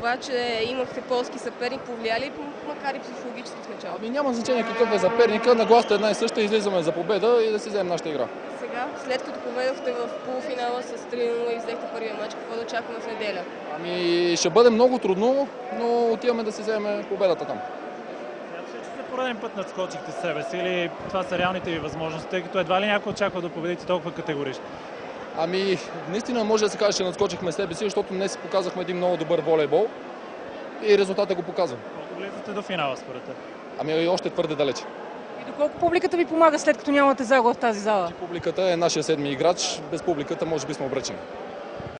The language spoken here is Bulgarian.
Това, че имахте полски съперник, повлия ли, макар и психологически в началото? Ами няма значение какъв е съперника, нагласата е една и съща, излизаме за победа и да си вземем нашата игра. Сега, след като поведохте в полуфинала с 3-0 и взехте първия матч, какво да очакваме в неделя? Ами ще бъде много трудно, но отиваме да си вземем победата там. Смятате ли, че за пореден път надскочихте себе си или това са реалните ви възможности, тъй като едва ли някой очаква да победите толкова категорично? Ами, наистина може да се каже, че надскочихме себе си, защото днес показахме един много добър волейбол и резултатът го показва. Колко близате до финала според теб? Ами още твърде далече. И доколко публиката ви помага след като нямате загуба в тази зала? Публиката е нашия седми играч, без публиката може би сме обречени.